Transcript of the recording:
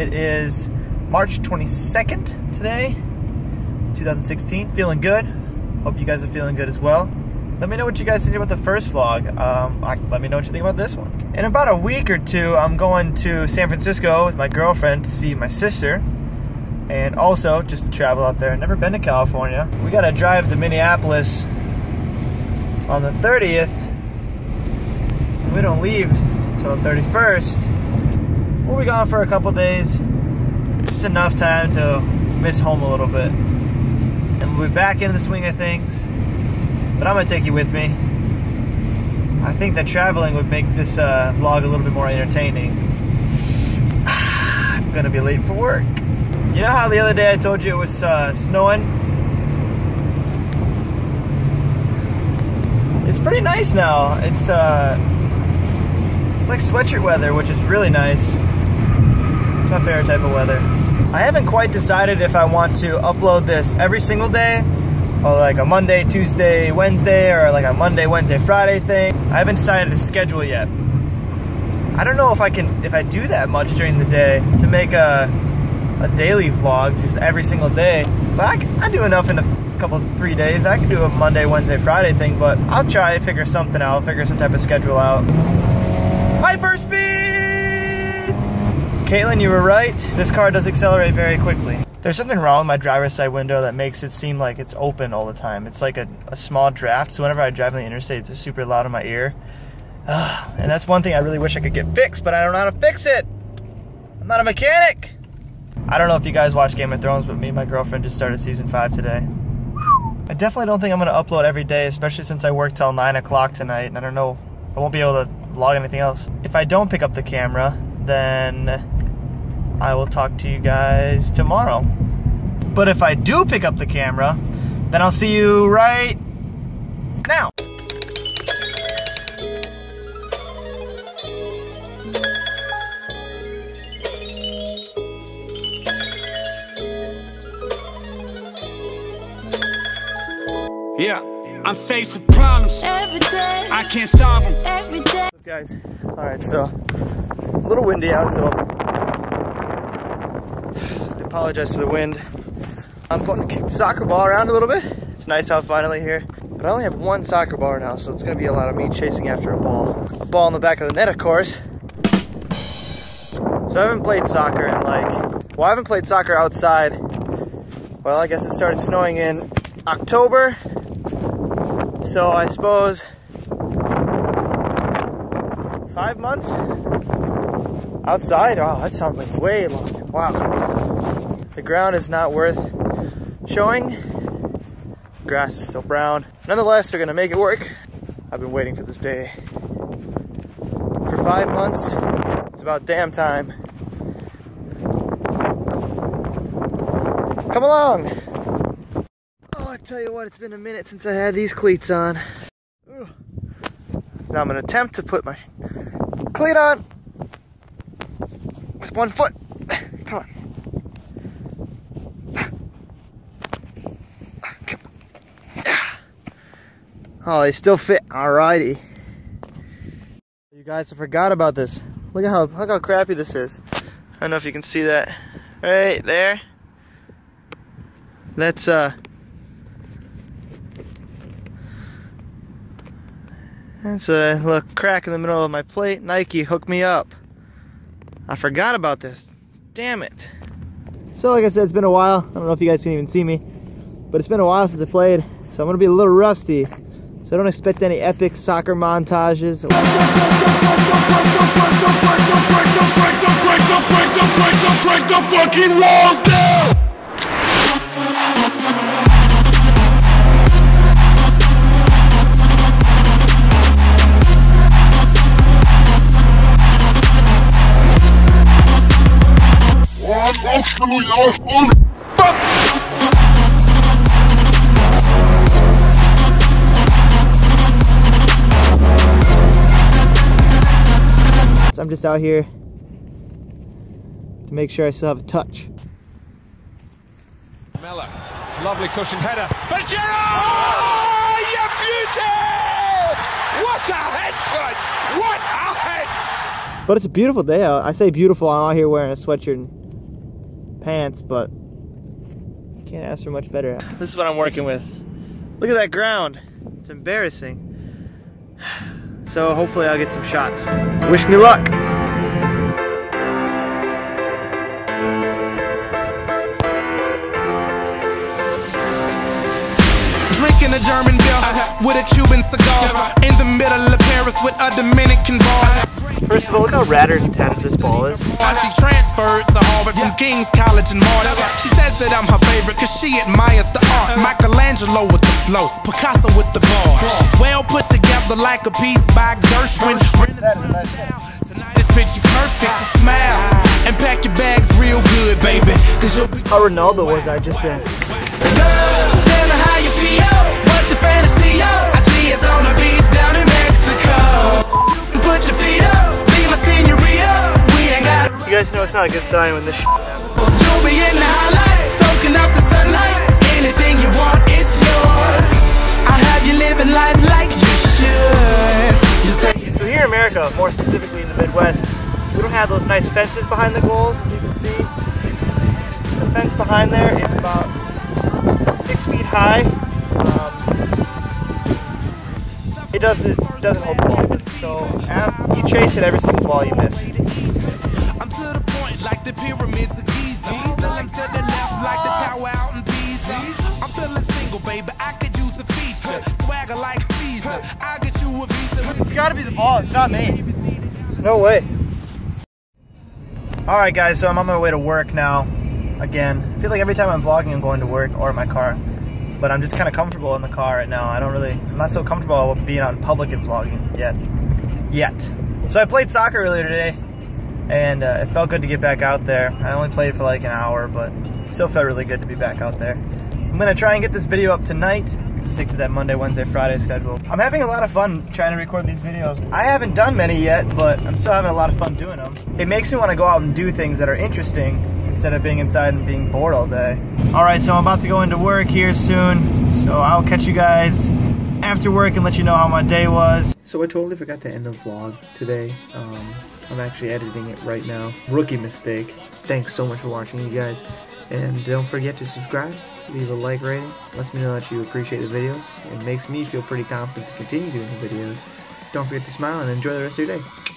It is March 22nd today, 2016. Feeling good. Hope you guys are feeling good as well. Let me know what you guys think about the first vlog. Um, let me know what you think about this one. In about a week or two, I'm going to San Francisco with my girlfriend to see my sister. And also, just to travel out there. Never been to California. We gotta drive to Minneapolis on the 30th. We don't leave until the 31st. We'll be gone for a couple days. Just enough time to miss home a little bit. And we'll be back in the swing of things but I'm gonna take you with me. I think that traveling would make this uh, vlog a little bit more entertaining. I'm gonna be late for work. You know how the other day I told you it was uh, snowing? It's pretty nice now. It's uh, it's like sweatshirt weather, which is really nice. My favorite type of weather. I haven't quite decided if I want to upload this every single day or like a Monday, Tuesday, Wednesday, or like a Monday, Wednesday, Friday thing. I haven't decided to schedule yet. I don't know if I can, if I do that much during the day to make a, a daily vlog just every single day. But I, I do enough in a couple, three days. I can do a Monday, Wednesday, Friday thing, but I'll try to figure something out, figure some type of schedule out. Hyperspeed! Caitlin, you were right. This car does accelerate very quickly. There's something wrong with my driver's side window that makes it seem like it's open all the time. It's like a, a small draft, so whenever I drive on the interstate, it's super loud in my ear. Ugh, and that's one thing I really wish I could get fixed, but I don't know how to fix it. I'm not a mechanic. I don't know if you guys watch Game of Thrones, but me and my girlfriend just started season five today. I definitely don't think I'm gonna upload every day, especially since I work till nine o'clock tonight, and I don't know, I won't be able to vlog anything else. If I don't pick up the camera, then I will talk to you guys tomorrow. But if I do pick up the camera, then I'll see you right now. Yeah, I'm facing problems. Every day. I can't solve them. Every day. Guys, all right, so a little windy out, so apologize for the wind. I'm going to kick the soccer ball around a little bit. It's nice out finally here. But I only have one soccer ball now, so it's gonna be a lot of me chasing after a ball. A ball in the back of the net, of course. So I haven't played soccer in like, well, I haven't played soccer outside. Well, I guess it started snowing in October. So I suppose five months outside. Oh, that sounds like way long. Wow. The ground is not worth showing. Grass is still brown. Nonetheless, we're gonna make it work. I've been waiting for this day for five months. It's about damn time. Come along. Oh, I tell you what, it's been a minute since I had these cleats on. Now I'm gonna attempt to put my cleat on with one foot. Come on. Oh, they still fit. Alrighty. You guys, I forgot about this. Look at how look how crappy this is. I don't know if you can see that right there. That's uh That's a little crack in the middle of my plate. Nike, hook me up. I forgot about this. Damn it. So like I said, it's been a while. I don't know if you guys can even see me, but it's been a while since I played, so I'm gonna be a little rusty. So don't expect any epic soccer montages. I'm just out here to make sure I still have a touch. Mella, lovely cushion header. But Gerrard! Oh, you beauty! What a head, son! What a head! But it's a beautiful day out. I say beautiful, I'm out here wearing a sweatshirt and pants, but can't ask for much better. This is what I'm working with. Look at that ground. It's embarrassing. So hopefully I'll get some shots. Wish me luck. Drinking a German beer with a Cuban cigar in the middle of Paris with a bar. First of all, look how and tattered this ball is. She transferred to Harvard from King's College in March. She says that I'm her favorite cause she admires the art. Michelangelo with the flow, Picasso with the bar. She's well put together like a piece by Gershwin. Tonight is picture perfect, so smile and pack your bags real good, baby. Cause you'll be How Ronaldo was I just then? Tell me how you feel. What's your fantasy? I see it's It's not a good sign when this sh happens. You'll be in the highlight, soaking up the sunlight. Anything you want, it's yours. I have you living life like you should. So here in America, more specifically in the Midwest, we don't have those nice fences behind the goal, as you can see. The fence behind there is about six feet high. Um, it doesn't doesn't hold balls. So uh, you chase it every single ball you miss. Like the pyramids of Giza. Still I'm to the left like the tower out in Pisa. I'm feeling single, baby. I could use a feature. Swagger like Caesar. I'll get you a visa. It's gotta be the ball, it's not me. No way. Alright guys, so I'm on my way to work now. Again, I feel like every time I'm vlogging I'm going to work or my car. But I'm just kind of comfortable in the car right now. I don't really, I'm not so comfortable being on public and vlogging yet. Yet. So I played soccer earlier today and uh, it felt good to get back out there. I only played for like an hour, but still felt really good to be back out there. I'm gonna try and get this video up tonight. Stick to that Monday, Wednesday, Friday schedule. I'm having a lot of fun trying to record these videos. I haven't done many yet, but I'm still having a lot of fun doing them. It makes me want to go out and do things that are interesting instead of being inside and being bored all day. All right, so I'm about to go into work here soon. So I'll catch you guys after work and let you know how my day was. So I totally forgot to end the vlog today. Um, I'm actually editing it right now. Rookie mistake. Thanks so much for watching, you guys. And don't forget to subscribe, leave a like rating. Lets me know that you appreciate the videos. It makes me feel pretty confident to continue doing the videos. Don't forget to smile and enjoy the rest of your day.